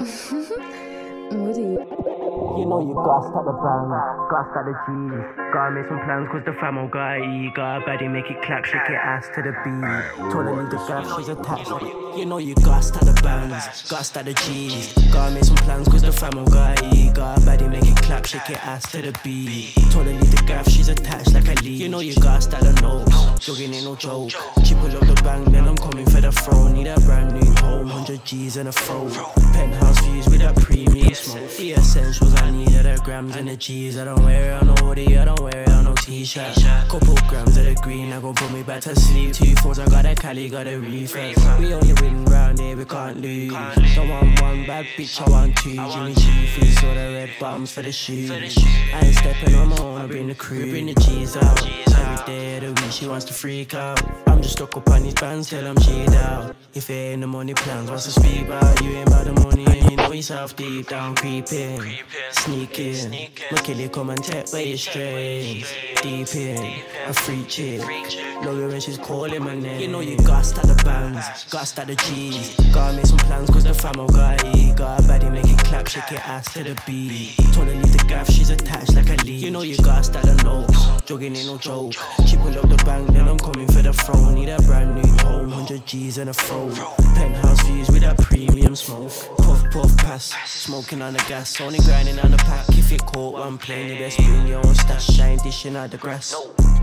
嗯哼哼我的 You know you gotta start the band, gotta start the G's. Gotta make some plans cause the fam on gotta eat. Gotta baddie make it clap, shake it ass to the beat. Told her leave the gaff, she's attached. You know you gotta start the bands, gotta start the G's. Gotta make some plans cause the fam on gotta eat. Gotta baddie make it clap, shake it ass to the beat. Told her leave the gaff, she's attached like a lead. You know you gotta start the nose, jogging ain't no joke. She pull up the bang, then I'm coming for the throne. Need a brand new home, 100 G's and a phone. Penthouse The essentials I need are the grams and the G's. I don't wear it on no hoodie, I don't wear it on no t-shirt. Couple grams of the green, I gon' put me back to sleep. Two fours, I got a Cali, got a refresh. We only win round here, we can't lose. Don't want one bad bitch, I want two. Jimmy Chiefy, saw the red bottoms for the shoes. I ain't stepping on my own, I bring the crew, bring the G's out. Every day of the week, she wants to freak out. I'm just stuck up on these bands till I'm cheated out. If it ain't the money plans, what's the speak about? You ain't about the money, and you know yourself deep down creeping, sneaking. My kill you come and take away your strings. Deep in, a free chick. Love when she's calling my name. You know you gotta start the bands, gotta start the G's. Gotta make some plans cause the fam all gotta eat. Gotta baddie make it clap, shake it ass to the beat. Told her leave the gaff, she's attached like a lead. You know you gotta start the nose, jogging ain't no joke. She pull up the bang, then I'm coming for the throne. Need a brand new home, 100 G's and a phone. Penthouse views with that premium smoke. Puff, puff, pass, smoking on the gas. Only grinding on the pack. If you caught one plane, you best bring your own stash. Shine dishing out the grass.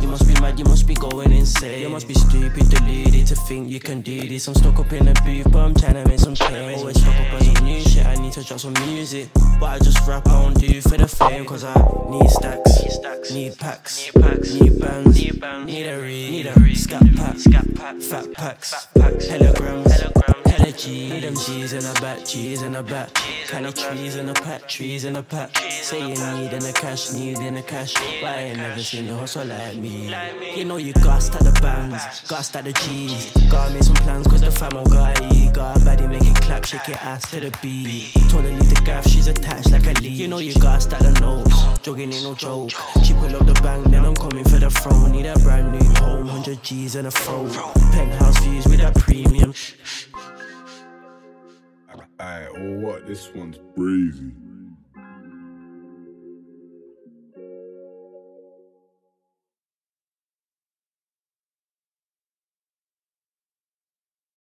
You must be mad, you must be going insane. You must be stupid, deluded to think you can do this. I'm stuck up in the booth, but I'm trying to make some pay. Always stuck up on some new shit, I need to drop some music. But I just rap, I don't do for the fame, cause I need stacks, need packs, need bands, need a read, need a scat pack, fat packs, telegrams, hella Need them G's in a back, G's in a back, of trees in a pack, trees in a pack. Say you need in the cash, need in the cash, but I ain't never seen you hustle like me. You know you gotta start the bands, gotta start the G's, gotta make some plans cause the fam all gotta eat, gotta baddie make it clap, shake your ass to the beat. Told her leave the gaff, she's attached like a lead. You know you gotta start the nose, jogging ain't no joke. She pull up the bang, then I'm coming for the throne. Need a brand new home, 100 G's and a phone. Penthouse views with that premium. Well, what? This one's breezy.